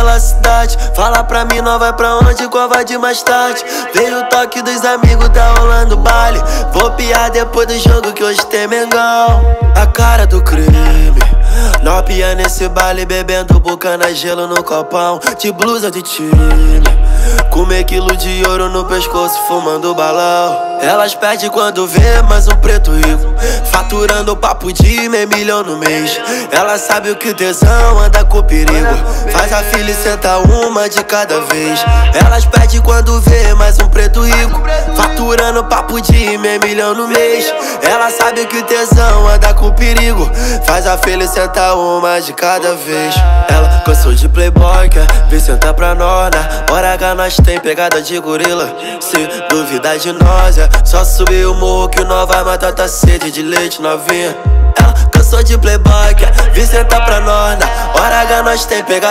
pela cidade. Fala pra mim, não vai pra onde, qual vai de mais tarde. Veio o toque dos amigos, tá rolando baile. Vou piar depois do jogo que hoje tem Mengão. A cara do crime. Nopia nesse baile, bebendo bucana, gelo no copão. De blusa de time. Comer quilo de ouro no pescoço, fumando balão. Elas pedem quando vê mais um preto rico. Faturando papo de meio milhão no mês. Ela sabe o que tesão anda com perigo. Faz a filha e senta uma de cada vez. Elas pedem Faturando papo de meio milhão no mês. Ela sabe que tesão anda com perigo. Faz a filha e senta uma de cada vez. Ela cansou de playboy, quer vir sentar pra nós. Na hora H nós tem pegada de gorila. Se duvidar de nós, é só subir o morro que nós vai matar tua sede de leite novinha. Ela cansou de playboy, quer vir sentar pra nós. Na hora H nós tem pegada.